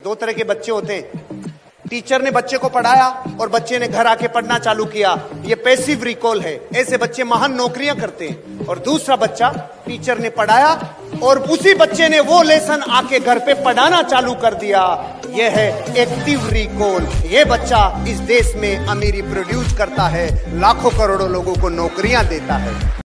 दो तरह के बच्चे होते हैं। टीचर ने बच्चे को पढ़ाया और बच्चे ने घर आके पढ़ना चालू किया। ये पैसिव रिकॉल है। ऐसे बच्चे महान नौकरियाँ करते हैं। और दूसरा बच्चा टीचर ने पढ़ाया और उसी बच्चे ने वो लेसन आके घर पे पढ़ाना चालू कर दिया। ये है एक्टिव रिकॉल। ये बच्चा इस देश में अमीरी प्रोड्यूस करता है। लाखों करोड़ों लोगों को नौकरियाँ देता है।